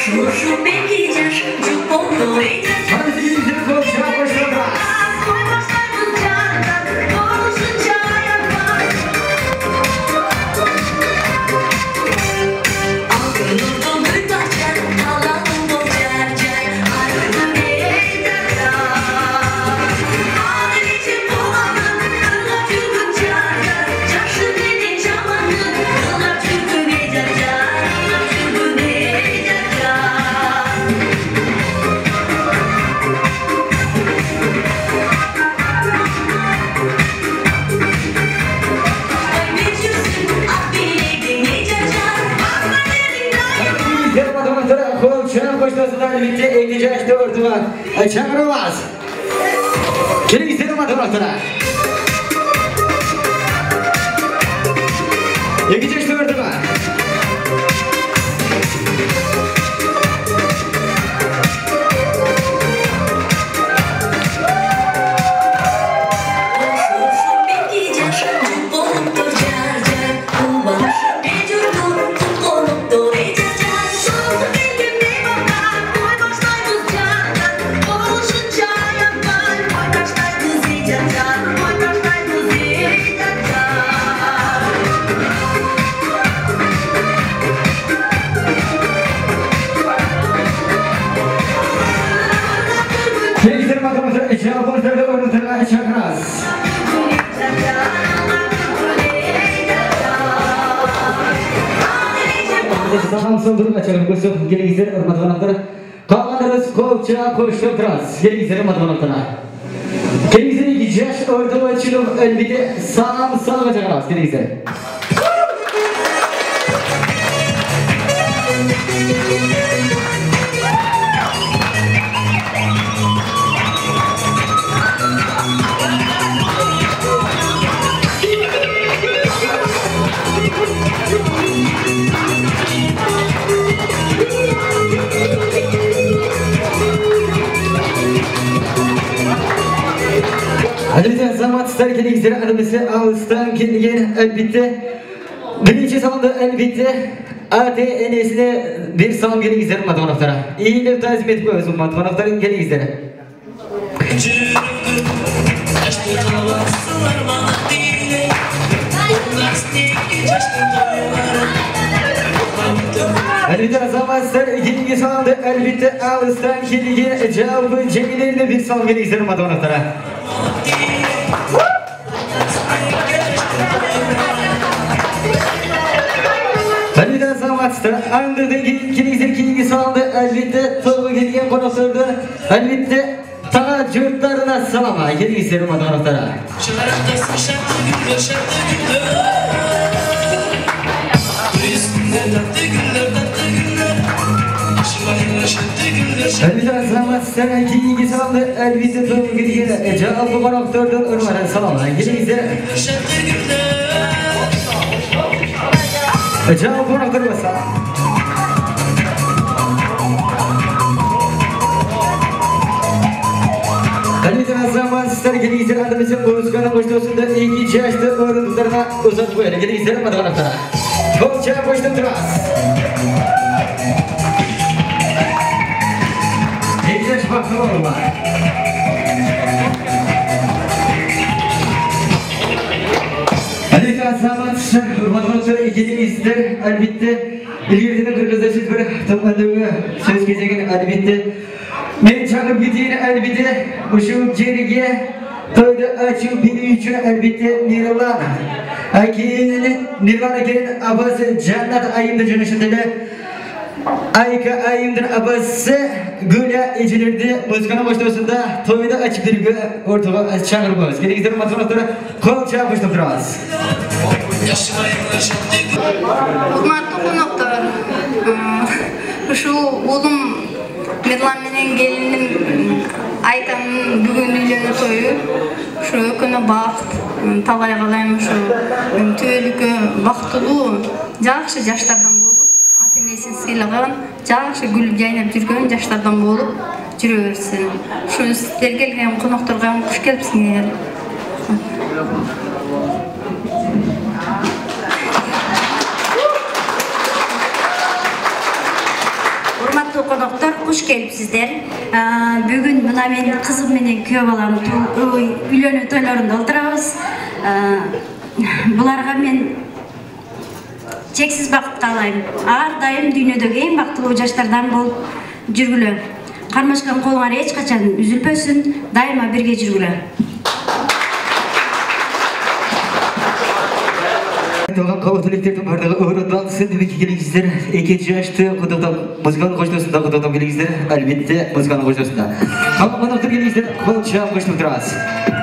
Слушай. bitti. Ate enesine bir son geri izlerim matmanaflara. İyi de tazim etme özüm matmanafların geri izlerim. Elbette zamazlar ilgi sandı elbette ağızdan kiligi cevabı cemilerle bir son geri izlerim matmanaflara. аңдырдың келіңіздер кейінгі салды әлбетте тобы келген қонақтарды әлбетте тана жұрттарына салам келіңіздер ұмады қонақтары шарықтасын шақты күндер шақты күндер турист күндер тәтті күндер тәтті күндер шымайыңа шақты күндер әлбетте саламат сәлем кейінгі салды әлбетте тобы келген жалпы қонақтардан ұрмадан салам келіңіздер шақты күндер Ecem bu noktada mesela. Ama sizler geri gizler adımızın Uruzkan'ın hoş olsun da iyi ki yaşta öğrencilerine uzat böyle geri gizlerim adı anahtarına. Çokça boşta duras. Eğleş bakalım oğlum. Hadi kasamat, matematikçiler ikili izler elbette. İlgirdinin kırgızda siz bir toplandığı söz gezegen elbette. Men canım gidiyor elbette, uşum ceriye, Köyde açı biri için elbette nirvan. Akin nirvan akin abası cennet ayımda cennet de Ayka ayımdır abası güle içilirdi müzikanın başlamasında toyda açık bir gö ortalığa çağırmaz. Gerekirse matematikte kol çarpıştı biraz. Hukmatlı konakta. Iı, şu oğlum мирлан менен келиним айтамдын бүгүн үйлөнүү тою ушу экөөнө бакыт талай калайм ушу түбөлүккө бактылуу жакшы жаштардан болуп ата энесин сыйлаган жакшы күлүп жайнап жүргөн жаштардан болуп жүрө берсин ушу сиздер келген конокторго куш келипсиңер куш келипсиздер. Бүгүн мына менин кызым менен күйөө балам үйлөнүү тойлорунда олтурабыз А, буларга мен чексиз бакыт каалайм ар дайым дүйнөдөгү эң бактылуу жаштардан болуп жүргүлө. Кармашкан колуңар эч качан үзүлбөсүн дайыма бирге жүргүлө Тоған қабыл түлектердің барлығы орындалсын демек келіңіздер. Екінші ашты құттықтау музыкалық қоштасында құттықтау келіңіздер. Әлбетте музыкалық қоштасында. Қалың қонақтар келіңіздер. Қол шам қосылып тұрасыз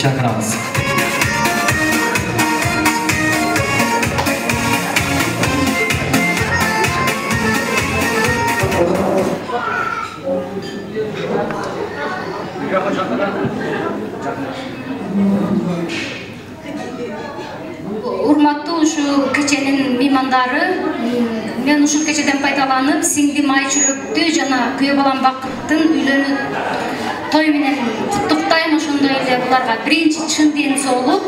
chaqiramiz соолук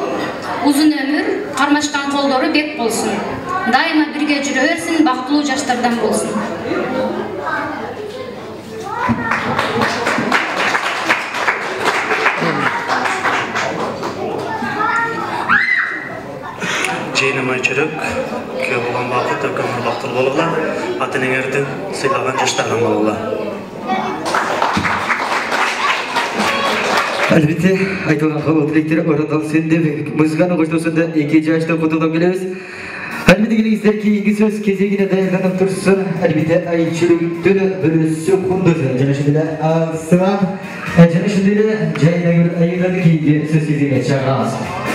узун өмүр кармашкан колдору бек болсун дайыма бирге жүрө берсин бактылуу жаштардан болсун Әлбетте айтылған қабыл тілектер орындалсын деп музыканы қоштасында екі жастан құттықтап келеміз. Әлбетте келіңіздер кейінгі сөз кезегіне дайындалып тұрсын. Әлбетте айчүріктің бүрісі құндызы. Және шындылы ағысыған, және шындылы жайына көріп айырады кейінгі сөз кезегіне шағырамыз.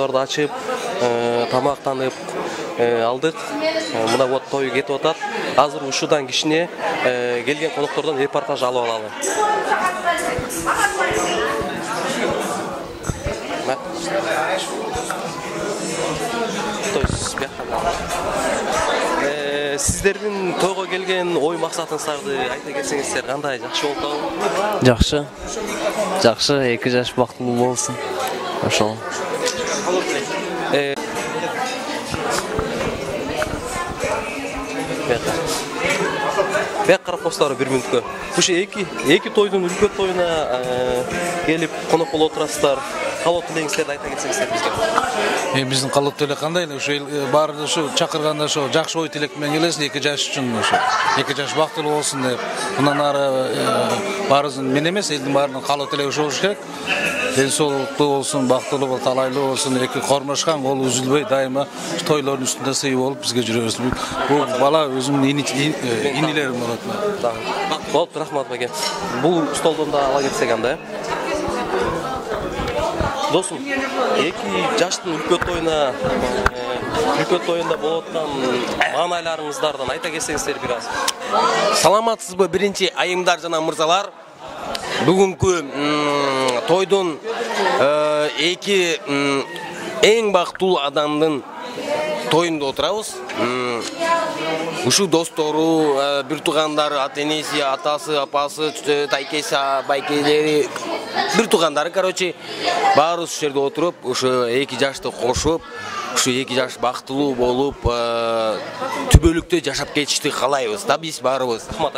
дасторкондорду ачып э, тамактанып э, алдык Э, мына вот той кетип атат азыр ушудан кичине келген коноктордон репортаж алып алалы. Мына. той сиз бияка Э, сиздердин тойго келген ой максатыңыздарды айта кетсеңиздер кандай жакшы атабы жакшы жакшы эки жаш бактылуу болсун ошол бияка карап коесуздарбы бир мүнөткө ушу эки эки тойдун үлпөт тоюна э, келип конок болуп отурасыздар каалоо тилегиңиздерди айта эми биздин калдык тилек кандай эле ушу эл- баары ушу чакырганда ошо жакшы ой тилек менен келесиң эки жаш үчүн ошо эки жаш бактылуу болсун деп. Мындан ары э, баарыбыздын мен эмес элдин баарынын каалоо тилеги ошол болуш керек. Ден соолуктуу болсун бактылуу болуп талайлуу болсун эки кормошкан кол үзүлбөй дайыма тойлордун үстүндө сый болуп бизге жүрө берсин бул бала өзүмдүн э, инилерим болот болупту рахмат беке бул столдон да ала кетсек анда э. Досум эки жаштын үлпөт тоюна э, үлпөт тоюнда болуп аткан маанайларыңыздардан айта кетсеңиздер бир аз. Саламатсызбы биринчи айымдар жана мырзалар? Бүгүнкү м, тойдун э, эң бактылуу адамдын тоюнда отурабыз М, ушул достору э, бир туугандары ата энеси атасы апасы тайкеси байкелери бир туугандары короче баарыбыз ушул жерде отуруп ушу эки жашты кошуп ушу эки жаш бактылуу болуп э, түбөлүктүү жашап кетишти каалайбыз да биз баарыбыз рахмат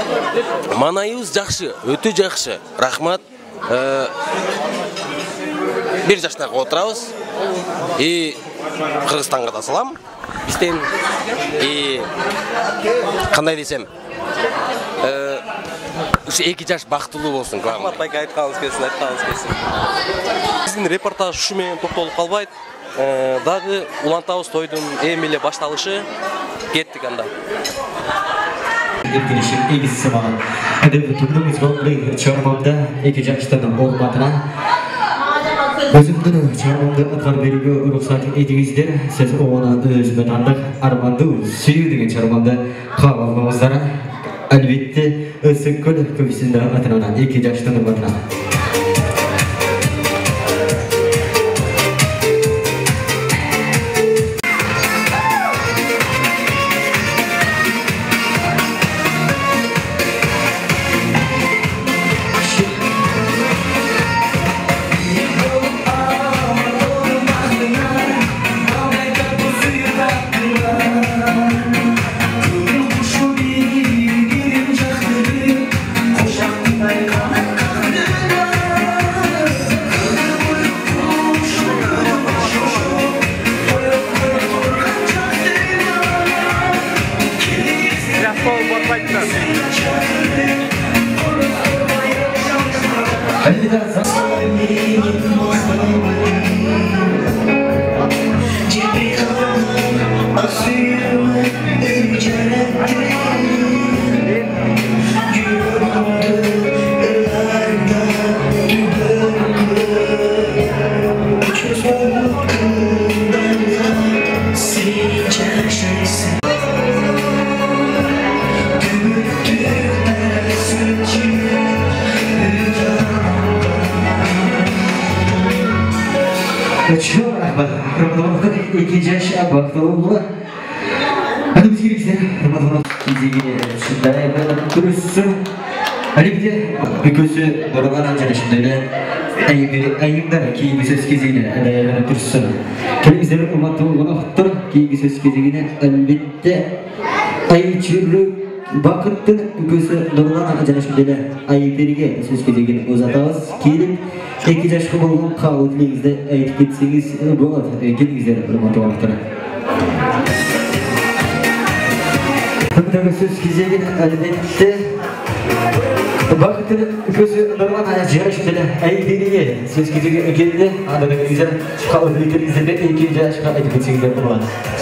айтыңыз Э, маанайыбыз жакшы өтө жакшы рахмат. Э, бир отурабыз и кыргызстанга да салам. Бизден и кандай десем? Э, ушу эки жаш бактылуу болсун главный рахмат байке айтканыңыз келсин айтканыңыз келсин биздин репортаж ушу менен токтолуп калбайт Э, дагы улантабыз тойдун эми эле башталышы кеттик анда. Ilgisi var. Hadi bütünümüz oldu. Çormamda iki yaştan olmadığına Özümdün çormamda atar verigo ruhsat edinizdir. Siz ona özümün andık armandı suyu деген kavamımızlara Elbette ısık kul köpüsünde atına iki yaştan olmadığına кезегіне әлбетте айчүрлік бақыттың үкісі нұрлан шындайлы айыперге сөз кезегіне ұзатамыз келіп екі жасқа болған қабыл тілегіңізді айтып кетсеңіз болады келіңіздер ұматты болғандар Бүгінгі сөз кезегін әлбетте бақыттың көзі нұрлан ішіндегі әйгеріге сөз кезегі келді андағыңыздар қалып өтеріңіздерді екі жашқа айтып кетсеңіздер болады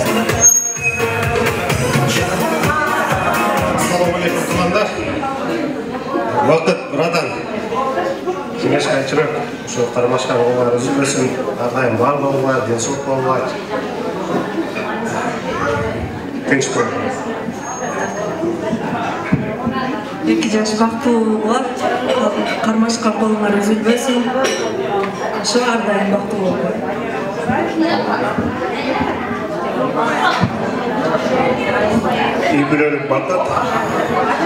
балалар үзүлбөсүн ар дайым бар болуңар денсаулык болуңар тынч болуңар эки жаш бактылуулар кармашка колуңар үзүлбөсүн ошо ар дайым бактылуу болуңар үй бүлөлүк бакыт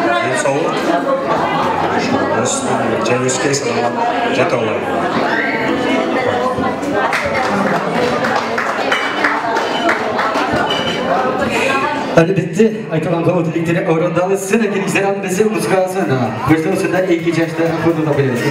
ден соолук өз саламат жетиңер Әлбетте, айтылған қабыл тілектері орындалсын, әкеліңіздер аңдысы мұзғасын. Көздің ұсында екі жашты қойдыға береміз.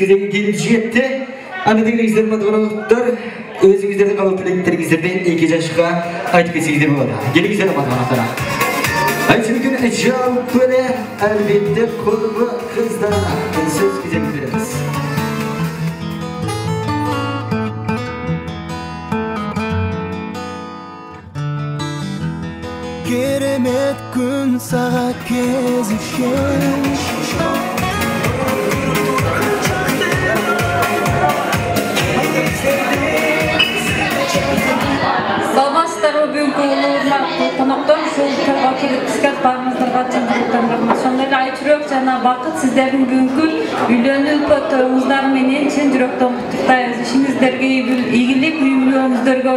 кезегі келіп жетті аны дегеніңіздер математиктер өзіңіздердің қалау тілектеріңіздерді екі жашқа айтып кетсеңіздер болады. Келіңіздер математиктар айтсүйген жалпы әлбетте құрбы қыздарына сөз кезегін береміз керемет күн саға кезіккен ошондой эле айчүрөк жана бакыт сиздердин бүгүнкү үйлөнүү тоюңуздар менен чын жүрөктөн куттуктайбыз ишиңиздерге ийгилик үй бүлөңүздөргө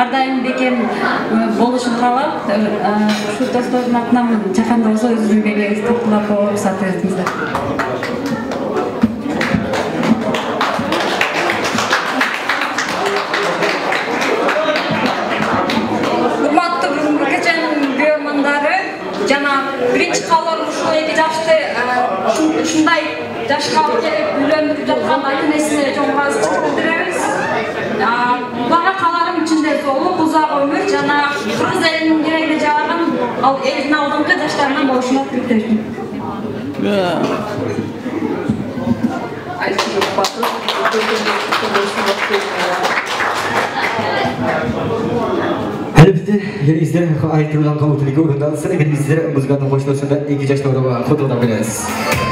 ар дайым бекем болушун каалап ушул достордун атынан жаканда болсо өзүбүздүн белегибизди кулап уруксат бердиңиздер элдин алдыңкы жаштарынан болушуна тилектешмин Әлбетте, еліңіздер айтылған тілегі орындалсын, еліңіздер музыканың қосылысында екі жашты орынға құттықтап береміз.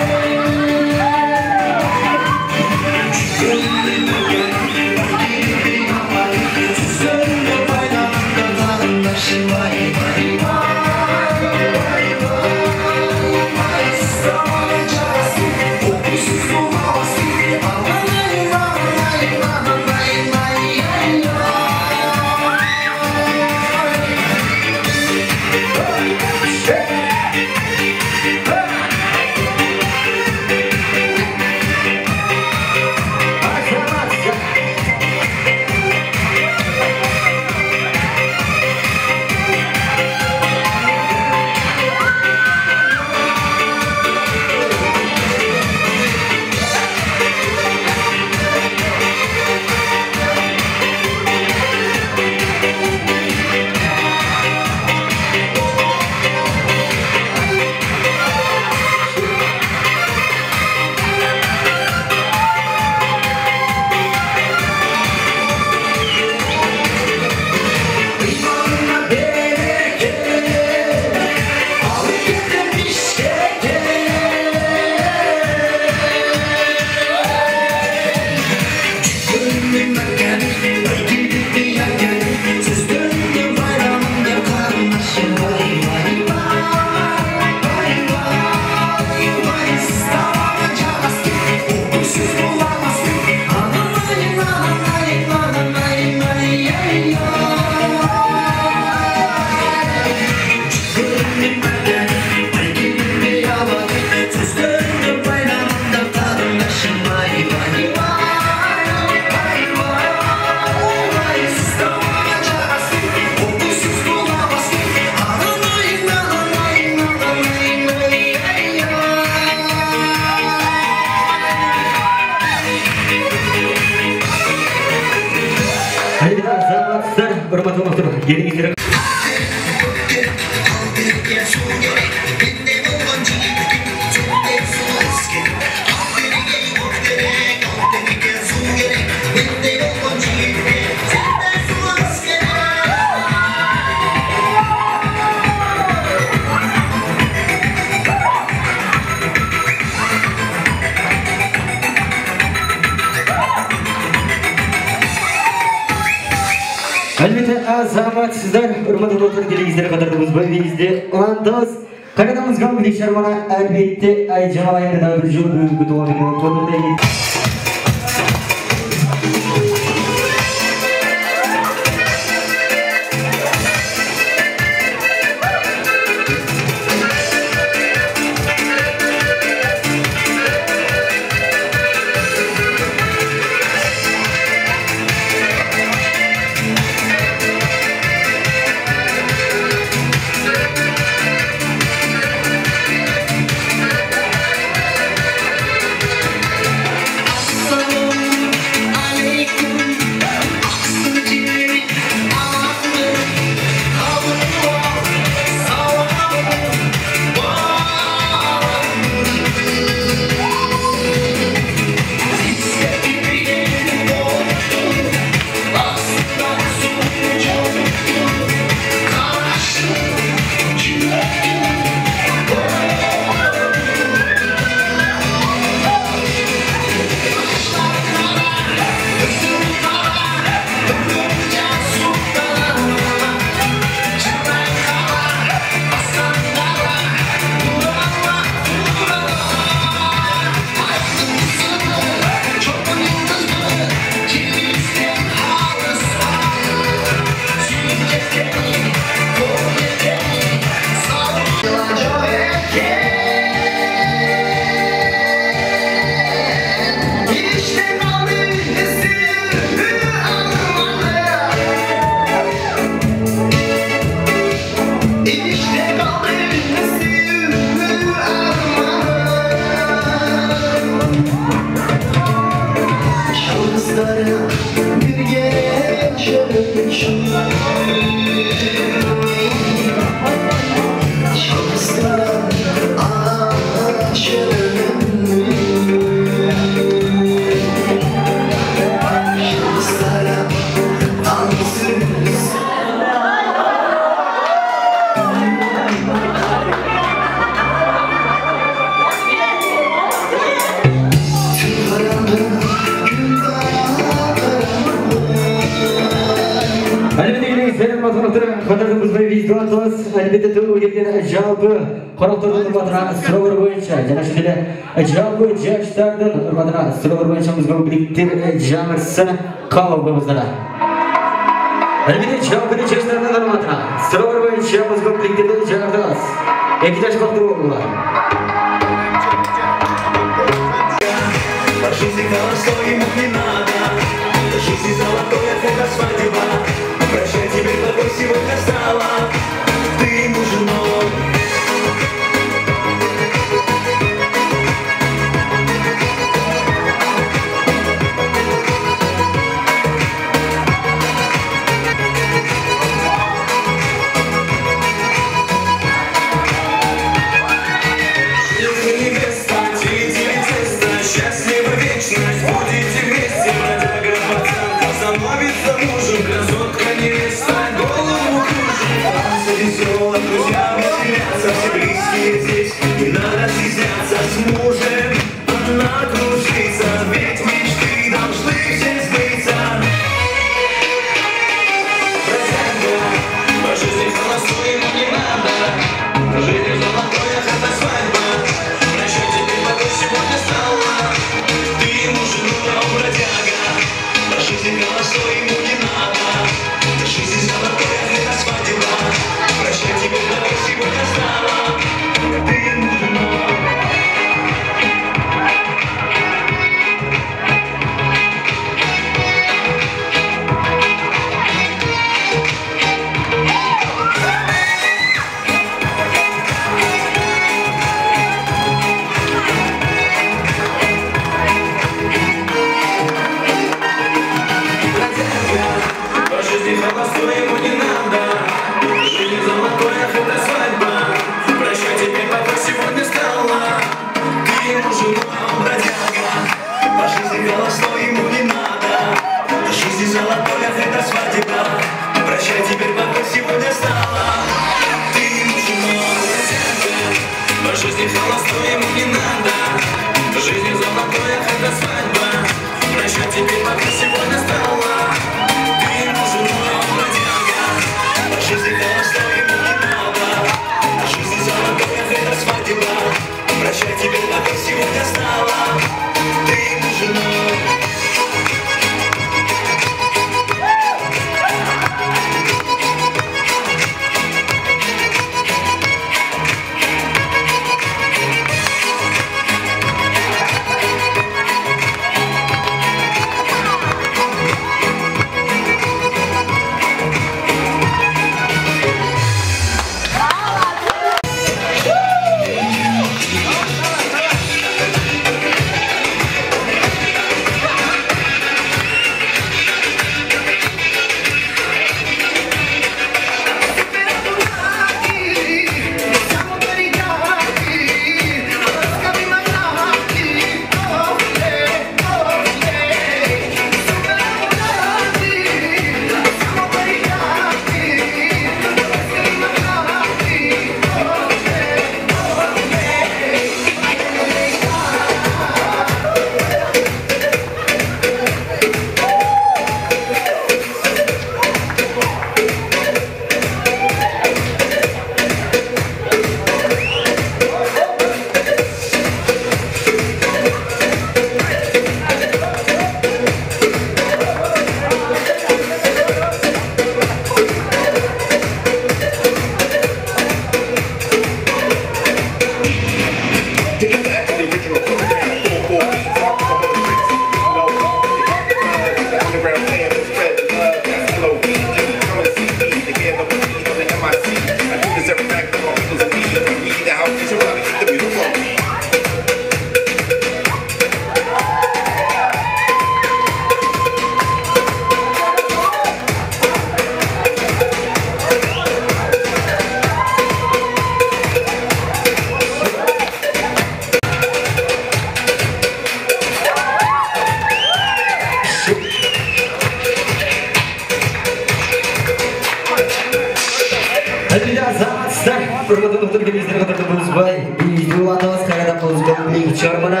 азаматсыздар, құрметті доктор кеңестер қатарды бұзбай, бейізді атауыз қайрада бұзған білейік чармана.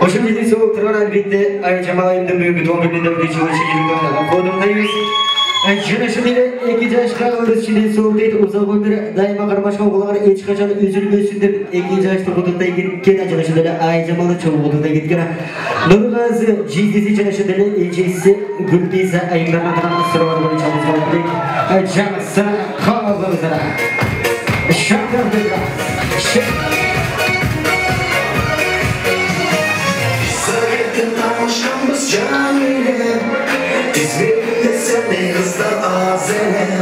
Hoşum gidin soğuk тұрған әлбетте ай жамалайымдың бүгінгі туған күнінде өтеші өтші келген қодымдаймыз. Жына шынелі екі жашқа өріс шынен соғып дейді, ұзақ өмір дайыма қармашқа оғылағыр ешқашан үзілмесіндер екі жашты құдықтай кеткен жына шынелі ай жамалы чоғы құдықтай кеткен. Нұрғазы жиздесі жына шынелі ежесі гүлбейзі айымдарына тұрған сұрағар бойынша мұзға білейік. Shout out, big guy. Shout Can ile hızla azele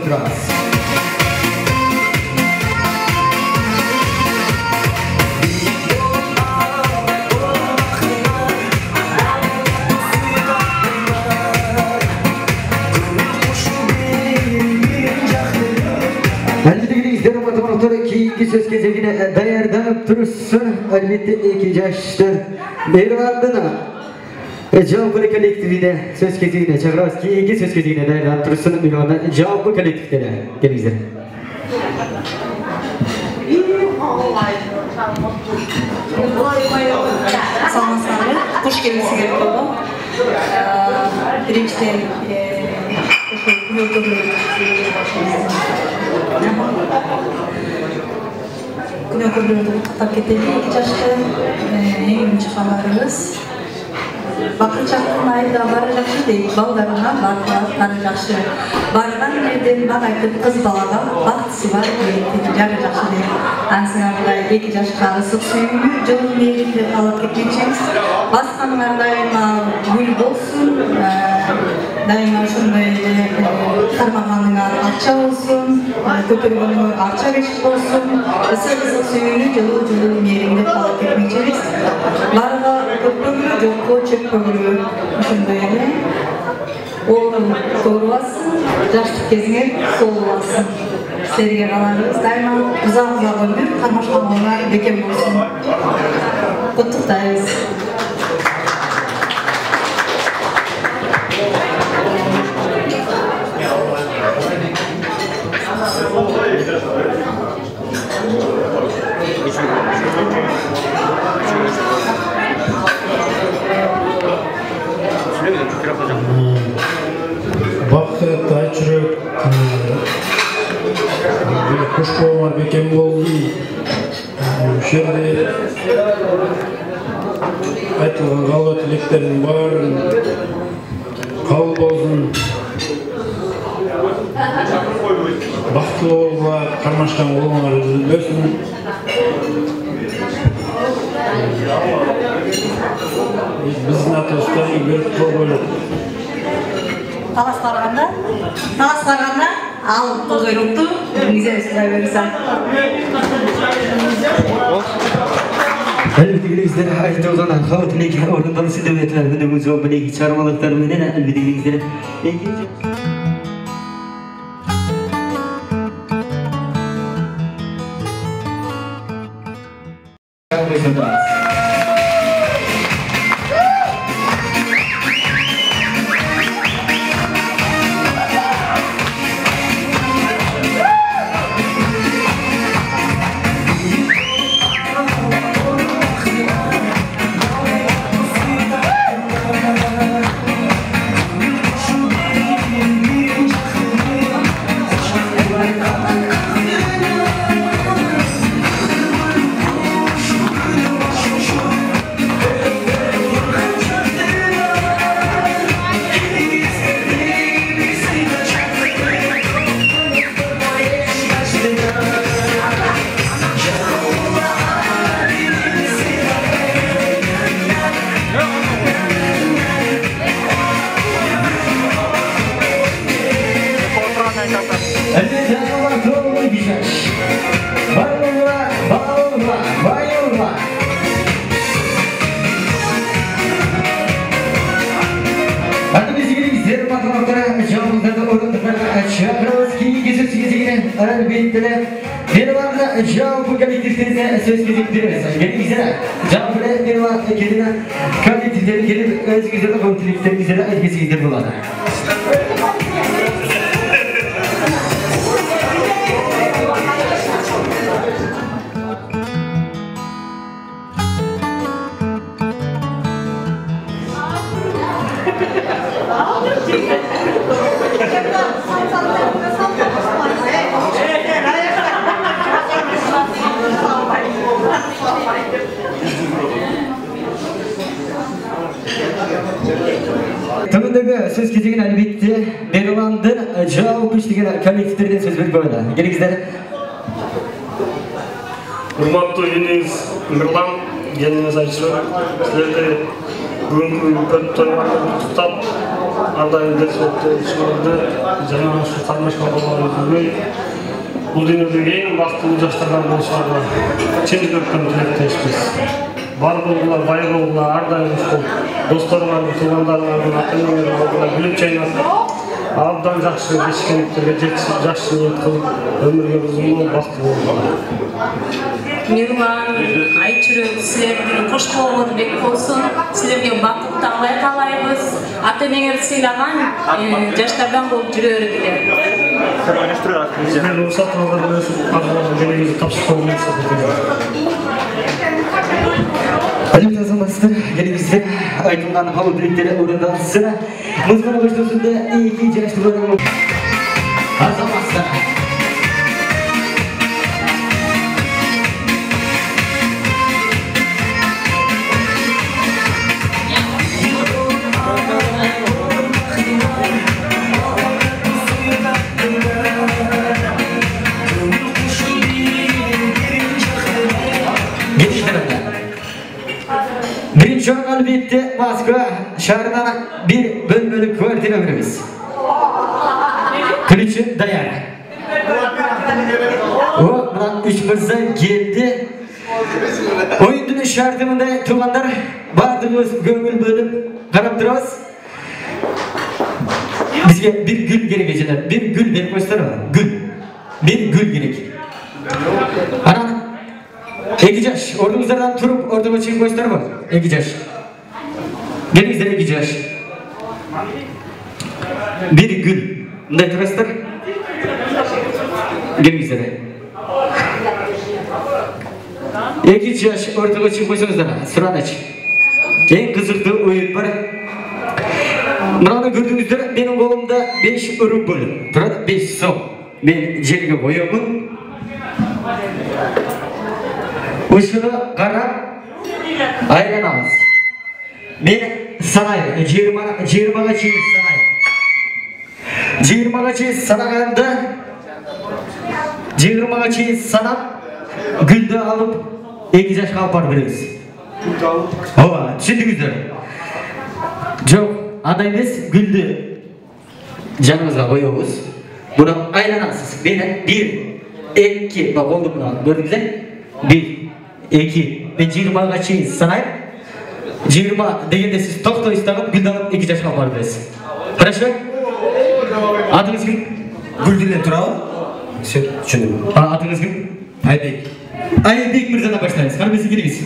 siap first terus. Әлбетте издер математикалар кейінгі сөз кезегіне даярданып тұрсын әлбетте екі жаштар Нервандына жалпы коллективіне сөз кезегіне шақырамыз кейінгі сөз кезегіне даярданып тұрсын миллионы жалпы коллективтері келіңіздер саламатсыздарбы куш келипсиңер болду биринчиден күнөө көбүрөөдү куттуктап кетели эки жашты эң биринчи кааларыбыз бакырчактын айында баары жакшы дейт балдарына баары жакшы барган жерден бак айтып кыз балага бактысы бар дейт жары жакшы дейт ансыңардай эки жашка ысык сүйүүнү жылуу мээримде каалап кетмекчибиз басканыңар дайыма гүл болсун дайыма ошондой эле кармаганыңар акча болсун көтөргөнүңөр акча бешик болсун ысык ысык сүйүүнү жылуу жылуу мээримде каалап кетмекчибиз жокко чөкпөгүлө ошондой эле. Оорун көрбасын жаштык кезиңер сол боласың силерге кааларыбыз дайыма узак узак өмүр кармашканыңар бекем болсун. Куттуктайбыз бақыт айчүрек куш болмар бекем болду ошол жерде айтылган каалоо тилектердин баарын кабыл болсун бактылуу болууга кармашкан колуңар үзүлбөсүн биздин атыбызда игерип койгойлу талас барганда талас барганда ал тоз ойрукту биңизе сыйлай берсем Әлбетте келіңіздер айтылған хал тілек орындалысы деп етілер күніміз ол білек шығармалықтар менен Ар дайым десиңерди жана ушу кармашка болгонуңузду бул дүйнөдөгү эң бактылуу жаштардан болушуңарга чын жүрөктөн тилектешпиз. Бар болгула, бай болгула, ар дайым ушул досторуңарды, туугандарыңардын ата алдында күлүп чайнап, абдан жакшы бешкендиктерге жетишип, жакшы ниет кылып, өмүргө узунлуу бактылуу болгула. Мирлан, Айчүрек, силердин кош болгону бек болсун. Силерге бакыт таалай каалайбыз. Ата энеңерди сыйлаган э, жаштардан болуп жүрө бергиле. Мен рұқсат алған өсіп тапсырып келіңіздер айтылған тілектері орындалсын. Muzyka do Sztuczny i idzie na Sztuczny. Şarına bir bölümünü kıvartine veririz. Kılıçı dayar. O lan üç mırza geldi. Oyunun şartımında tumanlar bardığımız gömül bölüm karap duramaz. Bizge bir gül gerekeceğine bir gül beni gösterir Gül. Bir gül gerek. Ana Egicaş, ordumuzdan turup orduma çıkıp gösterir var. Egicaş. yaş. Gelingizler eki yaş. Bir gül. Bunday turasızlar. Gelingizler. Eki yaş ortama çıkıp koysanızlar. Sıran aç. En kızıklı oyun var. Мынаны көрдіңіздер, менің қолымда 5 рубль. Тұрады 5 сом. Мен жерге қоямын. Ушыны қарап айланамыз. bir sanayi, Cirmala, Cirmala Çiğ sanayi. Cirmala Çiğ sanayında Cirmala Çiğ sanat gülde alıp iki yaş kalpar biliyoruz. Hava, şimdi güzel. Çok adayınız güldü. Canımıza koyuyoruz. Buna aylanasız. Beni bir, iki, bak oldu buna. Gördünüz mü? Bir, iki. Ve cirmala Çiğ sanayi Жиырма дегенде сіз тоқтайсыз тағып, гүлді алып екі жасқа барып бересіз. Хорошо? Атыңыз кім? Гүлділен туралы? Түсіндім. Атыңыз кім? Айбек. Айбек мырзадан баштаймыз. Қарбесі келіңіз.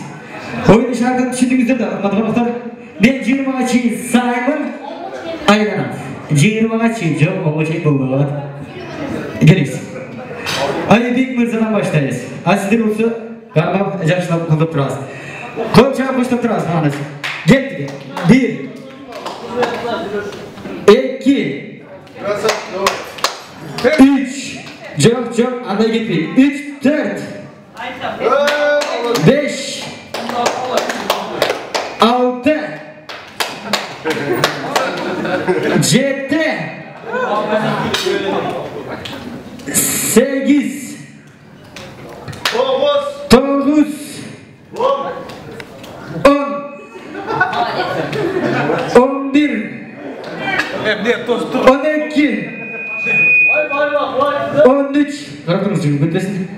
Ойын шартын түсіндіңіздер да, қымбатты қонақтар. Мен жиырмаға шейін санаймын, айланамын. Жиырмаға шейін жоқ, оңға шейін болмаған. Келіңіз. Айбек мырзадан баштаймыз. А сіздер осы қармап жақсылап қылдып тұрасыз. Koy çay koştum tıras anası. Gittik. Bir. İki. Üç. Çok çok ana gitti. Üç, dört. Beş. Altı. Cepte. Sekiz. Dokuz. Dokuz. Hem de tostum. 12. Vay vay vay. 13. Bırakın çocuk beklesin.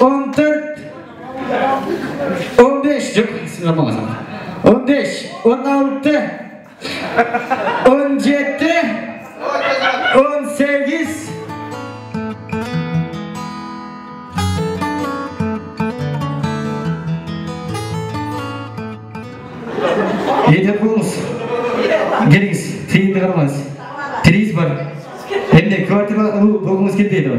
14. 15. Yok 15. 16. 17. 18. Yedi bulunuz. Geliniz. Teyinde kalmaz. Kriz var. Hem de kvartira bulmamız gerekiyor.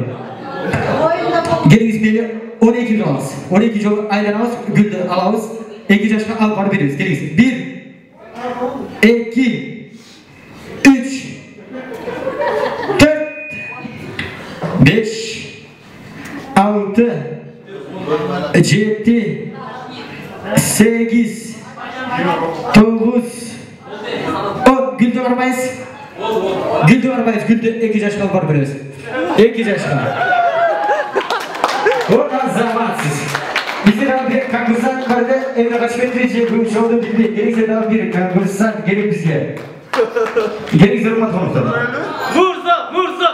Geliniz beni 12 yıl alırız. 12 yıl aydan alırız, gülden alırız. 2 yaşına al para veririz. Geliniz. 1 2 3 4 5 6 7 8 9 10 Gülden varmayız гүлді бармайсыз гүлді екі жашқа алып барып береміз екі жашқа вот азаматсыз бізде дағы бір конкурсант барды енді қашып кетті бүгін шоуды білді керексе дағы бір конкурсант керек бізге керексіздер ма қонақтар Мурза, Мурза!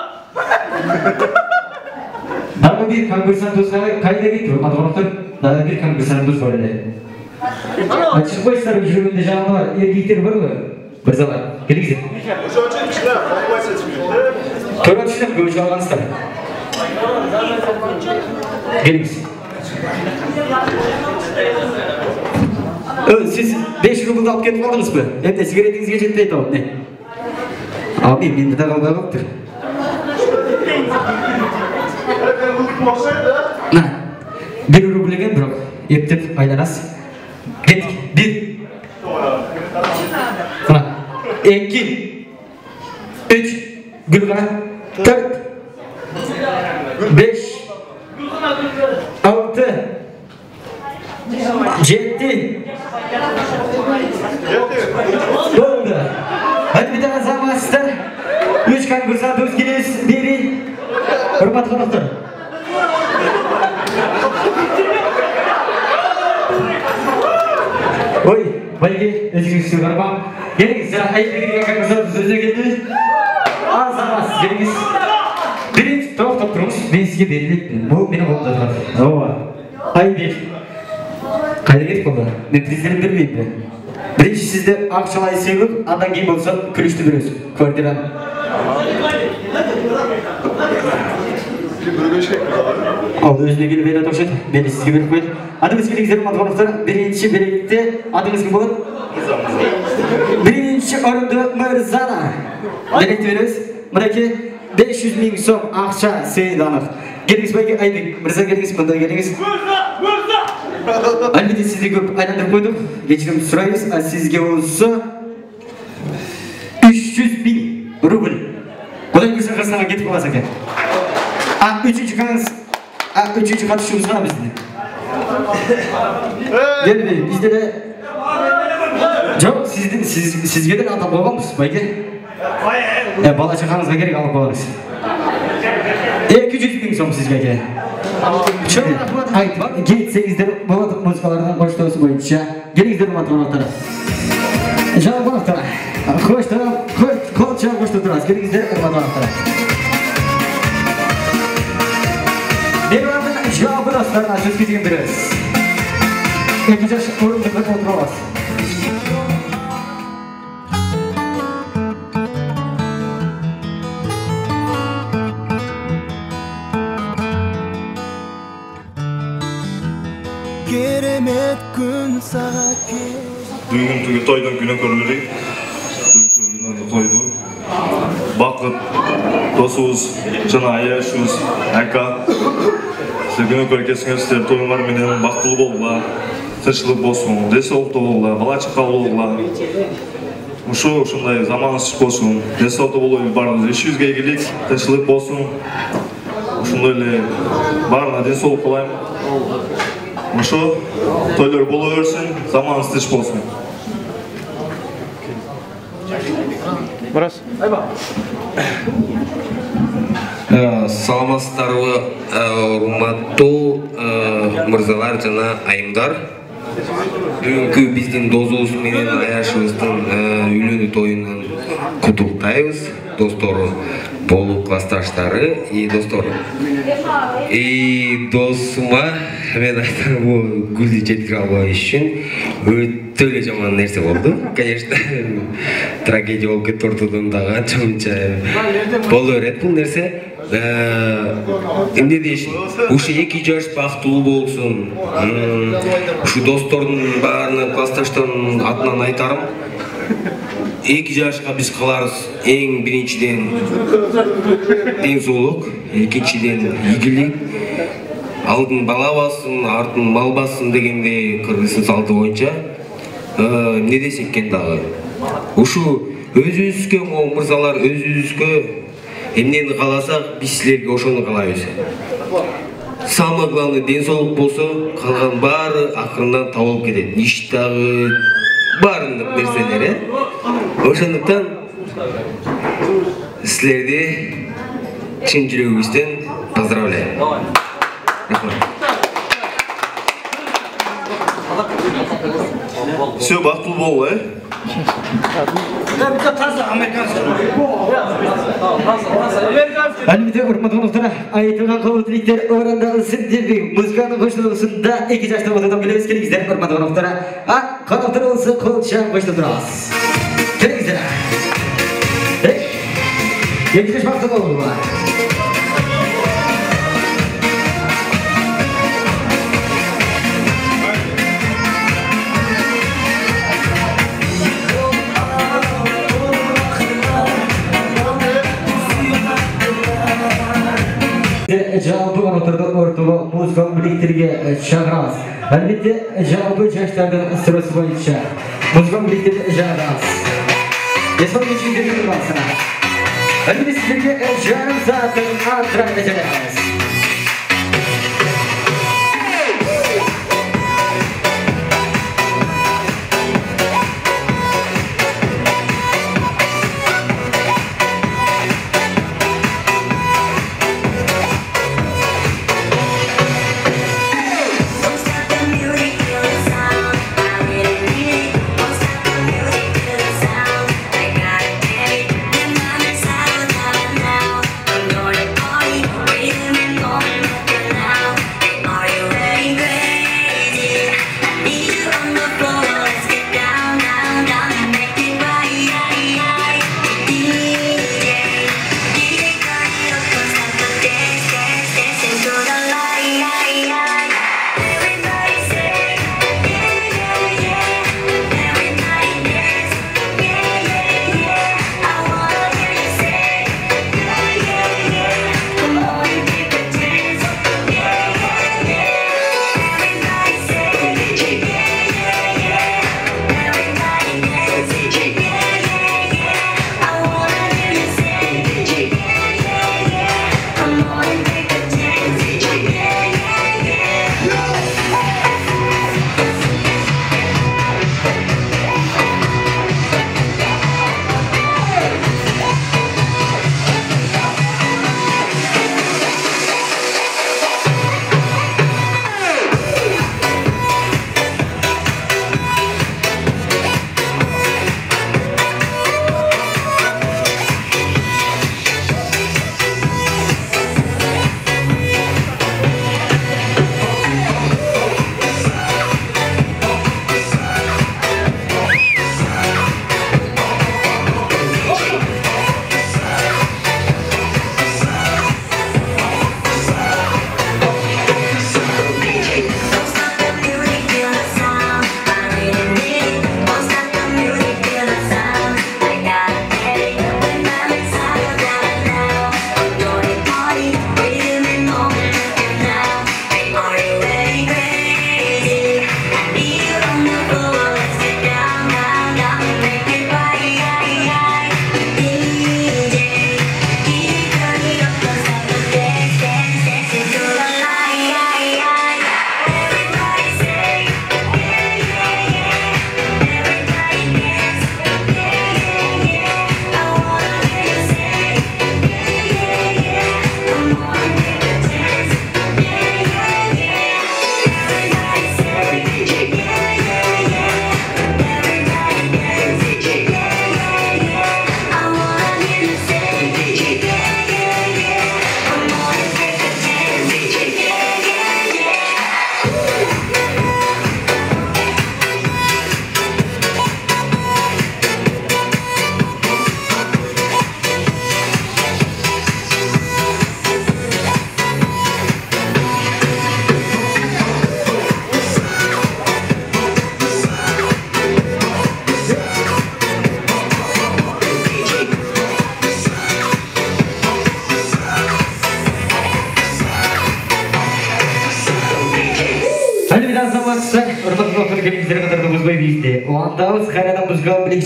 дағы бір конкурсантымыз қайда кетті құрметті қонақтар дағы бір конкурсантымыз бар еді Açık başlar жүргенде жаңағы бар еркектер бар ғой мырзалар келіңіздер тойға түсініп көшіп алғансыздар келіңіз siz 5 рубльді алып кетіп қалдыңыз ба енді сигаретіңізге жетпейді ау не мен менде де қалмай қалып тұр на. Бір рубль екен бірақ ептеп айланасыз кеттік мына Ekin 3 Gülhan 4 5 6 7 Doğru. Hadi bir daha zaman sizler. Üç kan güzel dost gidiyoruz. Biri. Hürmet konuktur. Oy. Бәйге өзіңізге қармам келіңіз жаңа әйелге келген конкурсант сөзіне келді азаматсыз келіңіз бірінші тоқтап тұрыңыз мен сізге беріледі бұл менің қолымда тұрады ооба айбек қайда кетіп қалды мен президент бермеймін бе бірінші сізді ақшалай сыйлық андан кейін болса күрішті бересіз квартираны ал өзіне келіп береді оқшайды мені сізге беріп қойды атыңыз келіңіздер матқоновтар бірінші беректе атыңыз кім болады? Бірінші орынды мырзана. Беректе береміз. Мінекей бес жүз мың сом ақша сыйланып келіңіз бәйге айбек мырза келіңіз мында келіңіз әлбетте сізді көп айландырып қойдық. Кешірім сұраймыз. А сізге осы үш жүз мың рубль. Құдай бұйырса қазақстанға кетіп қаласың екен. А үшінші қаңыз а үшінші қатысушымыз ғана бізде келмей бізде де жоқ сіздің сіз, сізге де атап қойғанбыз байке бала шағаңызға керек алып қойыңыз екі жүз мың сом сізге әке айтып кетсеңіздер болады музыкалардың қоштауысы бойынша келіңіздер ұмытып қонақтар жаңа қонақтар қол жағып қоштап келіңіздер қонақтар Мейрамның жауабы достарына сөз кезеген береміз. Екі жас орындыққа отыра аласыз. керемет күн саған бүгін түгіл тойдың күні көрілдік тойды бақыт досыбыз жана аяшыбыз ака Сіздер күні көркесіңер сіздер тойыңар менен бақыттуу болгула тынччылык болсун ден соолуктуу болгула бала чака болгула ушу ушундай заманыбыз болсун ден соолуктуу болуп баарыбыз ишибизге ийгилик тынччылык болсун ошондой эле баарына ден соолук каалайм ошо тойлор боло берсин заманыбыз тынч болсун Барас. Саламатсыздарбы? Урматтуу мырзалар жана айымдар. Бүгүнкү биздин досубуз менен аяшыбыздын үйлөнүү тоюнун куттуктайбыз достору болуп классташтары и достор и досума мен айтам бул гүлдү жеткире албаш үчүн өтө эле жаман нерсе болду. Конечно трагедия болуп кетти ортодон дагы анча мынча боло берет бул нерсе эмне дешим ушу эки жаш бактылуу болсун ушу достордун баарына классташтардын атынан айтарым эки жашка биз кааларбыз эң биринчиден ден соолук экинчиден ийгилик алдын бала бассын артын мал бассын дегендей кыргыздын салты боюнча эмне десек экен дагы ушу өзүбүзгө мырзалар өзүбүзгө эмнени кааласак биз силерге ошону каалайбыз самый главный ден соолук болсо калган баары акырындан табылып кетет. Иш дагы баардык нерселер э? Ошондуктан сіздерді шын жүрегімізден поздравляем. все бақытлы бол е Әлбетте урматтуу конуктар айтылган кабыл тилектер орындалсын деп музыканы коштолусунда эки жашта отодан билебиз келиңиздер урматтуу конуктар а конуктар болсо кол чаң коштол турабыз келиңиздер эки жаш бакыты болула ортого музыкалык билектерге чакырабыз албетте жалпы жаштардын суроосу боюнча музыкалык билектерди жагабыз эсон кечиңдерге турбасына албетте сиздерге жарым сааттын антурагында жагабыз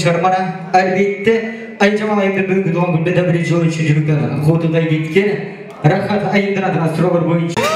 чыгармана. Әлбетте бүгүнкү туган күнүндө да биринчи жолу үчүн жүрүктөн кутудай кеткен. Рахат айымдын атына суроолор боюнча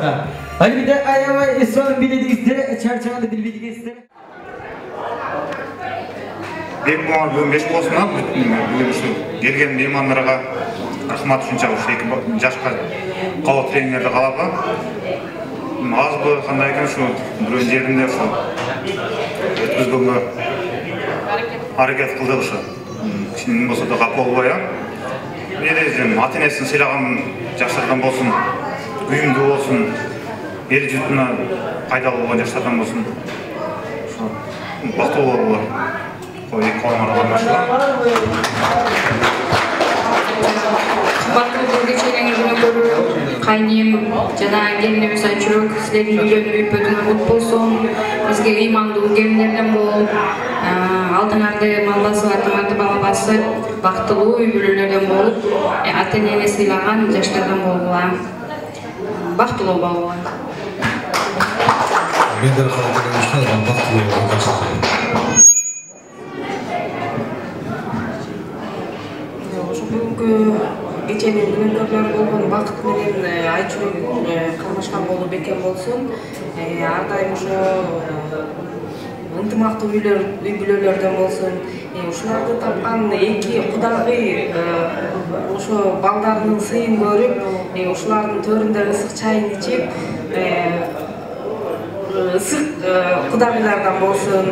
рахмат албетте аябай сонун биледиңиздер чарчаганда билбедиңиздер бек болған бүгін беш болсын а бүгін ушу келген меймандарға рахмат ушунча ушу эки ба- жашка кала тренерди каалап азбы кандай экен ушу бирөө жеринде ушу өткөзгөнгө аракет кылдык ушу кичине болсо да капа болбой а эле ата энесин сыйлаган жаштардан болсун үйүмдүү болсун эл журтуна пайдалуу болгон жаштардан болсун ошо бактылуу болгула эки кайнем жана келинибиз айчүрөк силердин үйлөнүү үйпөтүңөр кут болсун бизге ыймандуу келиндерден болуп алдыңарды мал басып артыңарды бала басып бактылуу үй бүлөлөрдөн болуп э, ата энени сыйлаган жаштардан болгула бактылуу болгула мен дагы каалап бактылуу болгон ошо бүгүнкү кеченин күнөөкөрлөрү болгон бакыт менен э, айчүрөк кармашкан болуу бекем болсун Э, ар дайым ошо ынтымактуу үйлөр үй бүлөлөрдөн болсун ушуларды тапкан эки кудагый ошо балдарынын сыйын көрүп ушулардын төрүндө ысык чайын ичип ысык кудагыйлардан болсун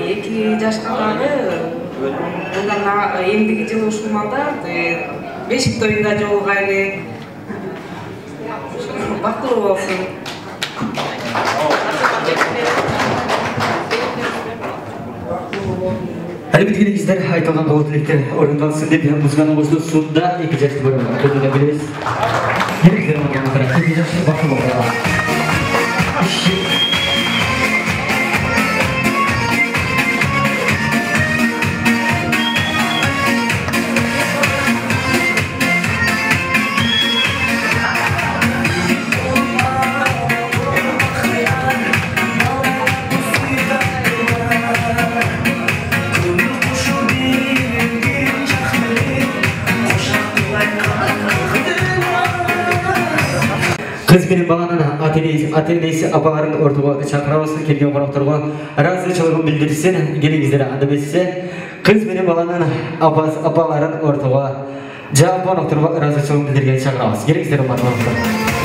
эки жашка дагы мындан эмдиги жылы ушул маалда бешик тоюнда жолугайлы. Бактылуу болсун. Албетте келеңиздер айтылган доо тилектер орындалсын деп жашты бөлүм көзүнө билебиз келеңиздер эки жашты бактылуу кыз менен баланын ата энеси ата энеси апаларын ортого чакырабыз келген конокторго ыраазычылыгын билдирсин келиңиздер анда кыз менен баланын апасы апаларын ортого жаап конокторго ыраазычылыгын билдиргени чакырабыз келиңиздер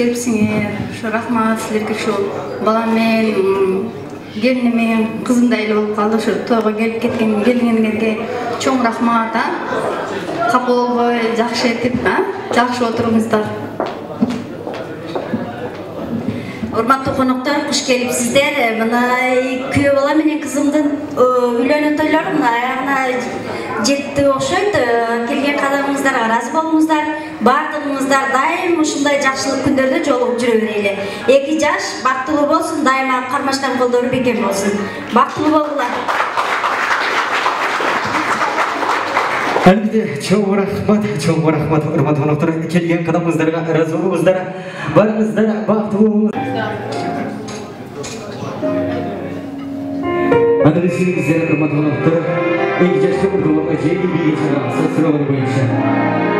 келипсиңер ушу рахмат силерге ушул балам менен м, келиним менен кызымдай эле болуп калды. Ушу тойго келип кеткен келиңерге чоң рахмат а? Капа болбой жакшы этип а? Жакшы отуруңуздар урматтуу коноктор куш келипсиздер. Мына күйөө бала менен кызымдын э, үйлөнүү тойлору мына аягына жетти окшойт. Э, келген кадамыңыздарга ыраазы болуңуздар. Баардыгыңыздар дайым ушундай жакшылык күндөрдө жолугуп жүрө берели. Эки жаш бактылуу болсун дайыма кармашкан колдору бекем болсун. Бактылуу болгула албетте чоң рахмат чоң рахмат урматтуу коноктор келген кадамыңыздарга ыраазы болуңуздар барыңыздар анда билсеңиздер урматтуу коноктор эки жашты ортолорго жеңил билген чыгарасы суроолор боюнча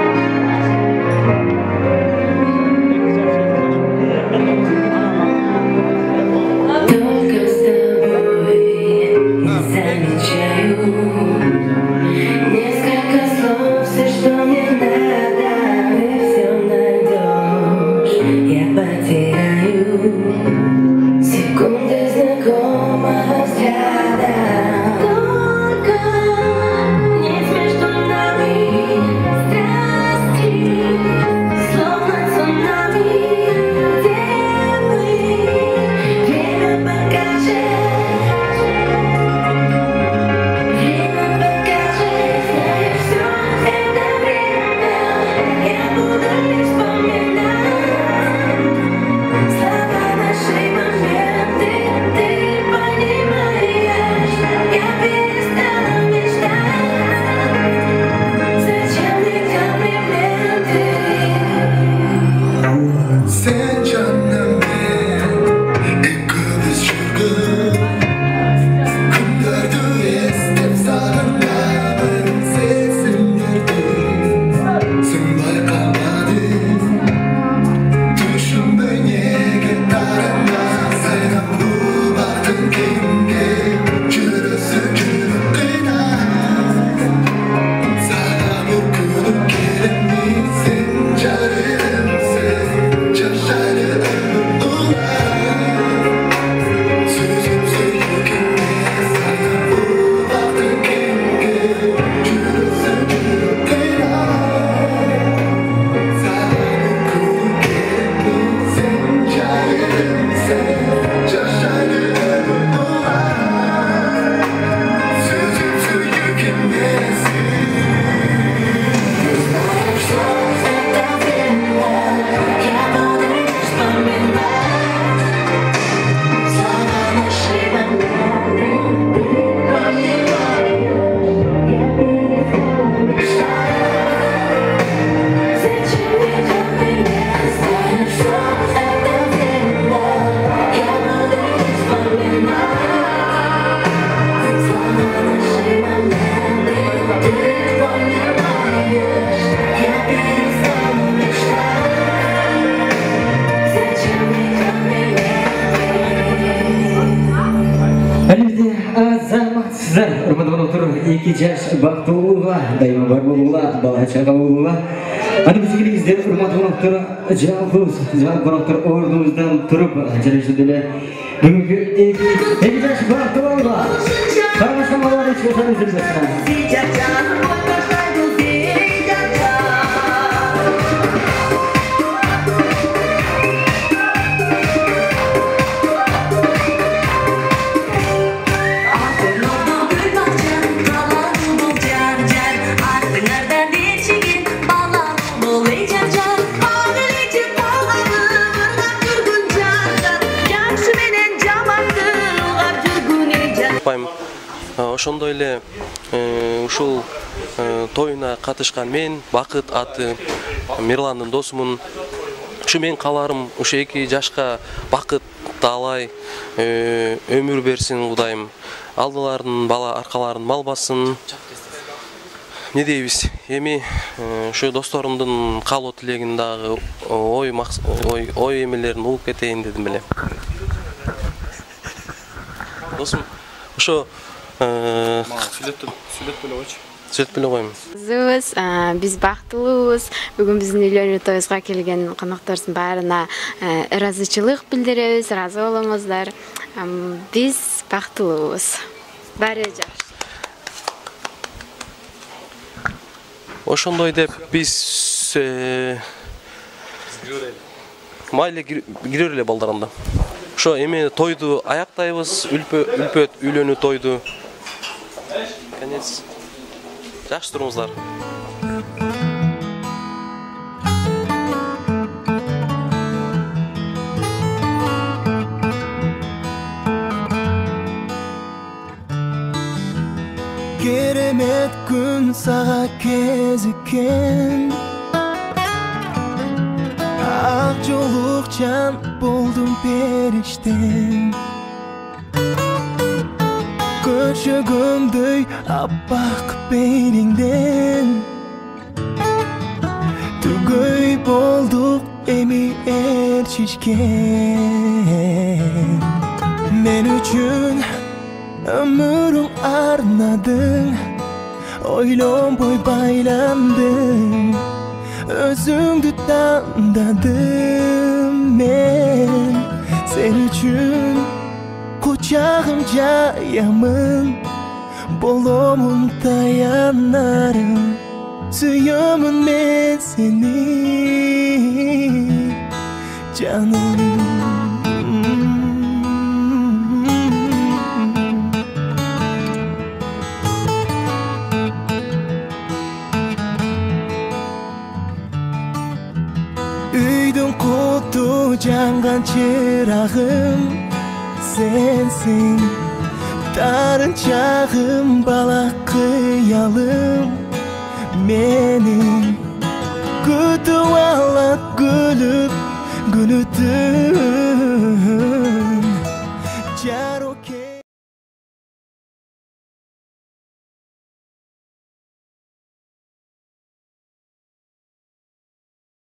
жалпыбыз жалпы коноктор ордубуздан туруп жана ошондой эле бүгүнкү эки ошондой эле э, ушул э, тоюна катышкан мен бакыт аты мирландын досумун ушу менин кааларым ушу эки жашка бакыт таалай э, өмүр берсин кудайым алдыларын бала аркаларын мал бассын. Эмне дейбиз? Эми ушу досторумдун каалоо тилегин дагы ой ой эмелерин угуп кетейин дедим эле. Досум ошо сүйлөтүп эле койчу сүйлөтүп эле коеюн Кызыбыз, а, биз бактылуубуз. Бүгүн биздин үйлөнүү тоюбузга келген коноктордун баарына а, ыраазычылык билдиребиз, ыраазы болоңуздар. Ам, Биз бактылуубуз. Баары жакшы. ошондой деп биз э, майлы кир- кирер эле балдар анда ошо эми тойду аяктайбыз үлпө үлпөт үйлөнүү тойду конец. Жакшы туруңуздар керемет күн сага кезиккен ак жолукчан болдум периштем көчөгөндөй аппак бейниңден түгөй болдук эми ээрчишкен мен үчүн өмүрүң арнадың ойлонбой байландың өзүңдү тандадым мен сен үчүн кучагым жаямын боломун таянарым сүйөмүн мен сени жаным үйдүн куту жанган сенсің тарын жағым бала қиялым менің күтіп алат гүліп күн